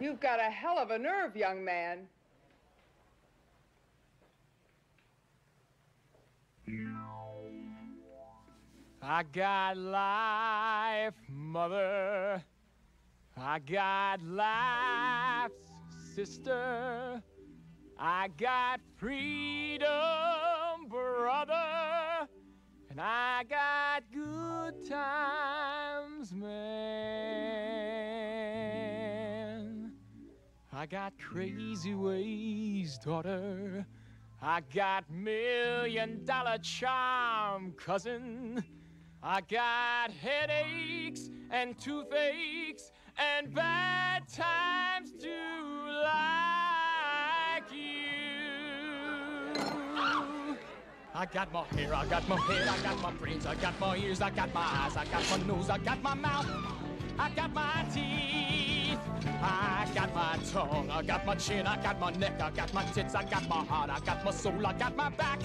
You've got a hell of a nerve, young man. I got life, mother. I got life, sister. I got freedom, I got crazy ways, daughter. I got million dollar charm, cousin. I got headaches and toothaches and bad times too like you. I got my hair, I got my head, I got my brains, I got my ears, I got my eyes, I got my nose, I got my mouth, I got tongue, I got my chin, I got my neck, I got my tits, I got my heart, I got my soul, I got my back,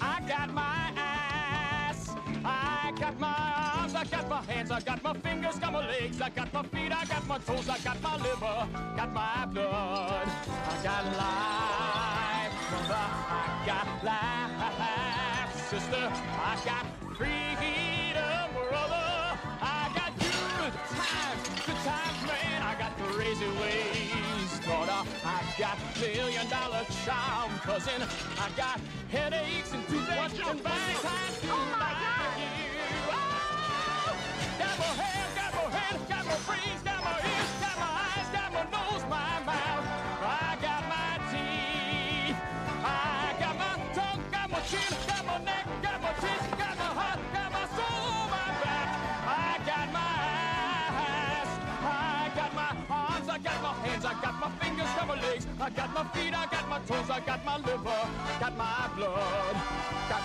I got my ass, I got my arms, I got my hands, I got my fingers, got my legs, I got my feet, I got my toes, I got my liver, got my blood, I got life, brother, I got life, sister, I got freedom, brother, I got good times, good times, man, I got crazy I got million dollar charm, cousin, I got headaches and toothaches and bad times too like hands, I got my fingers, got my legs, I got my feet, I got my toes, I got my liver, got my blood, got